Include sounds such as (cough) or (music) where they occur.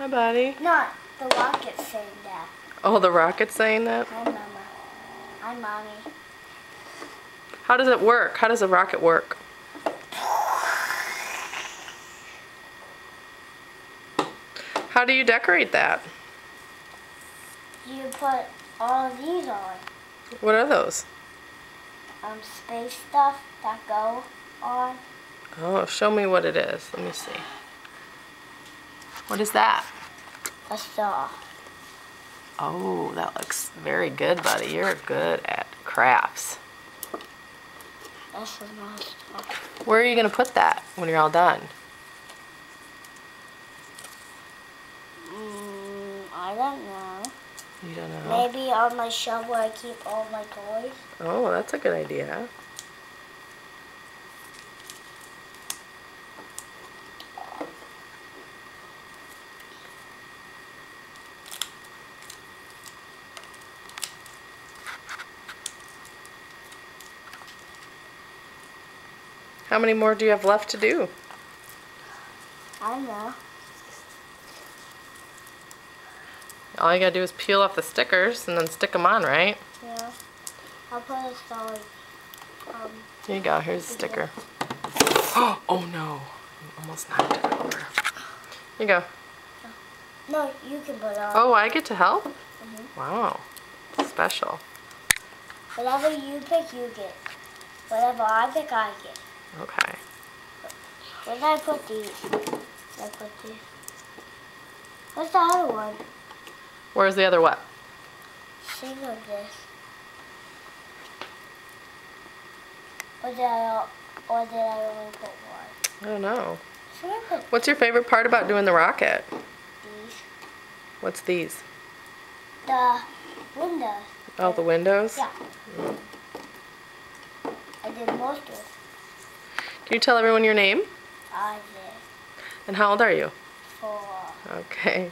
Hi, buddy. Not the rocket saying that. Oh, the rocket saying that? Hi, Mama. Hi, Mommy. How does it work? How does a rocket work? How do you decorate that? You put all of these on. What are those? Um, space stuff that go on. Oh, show me what it is. Let me see. What is that? A star. Oh, that looks very good, buddy. You're good at crafts. That's another star. Where are you going to put that when you're all done? Mm, I don't know. You don't know. Maybe on my shelf where I keep all my toys. Oh, that's a good idea. How many more do you have left to do? I don't know. All you gotta do is peel off the stickers and then stick them on, right? Yeah. I'll put a star um, Here you go, here's a sticker. (gasps) Oh no, I almost knocked it over. Here you go. no, you can put it on. Oh, I get to help? Mhm. Wow, special. Whatever you pick, you get. Whatever I pick, I get. Okay. Where did I put these? Did I put these? What's the other one? Where's the other what? Sing of this. Or did I, or did I only put one? I don't know. Should I put What's your favorite part about doing the rocket? these? What's these? The windows. Oh, the windows? Yeah. I did most of. Can you tell everyone your name? Uh, I did And how old are you? for Okay.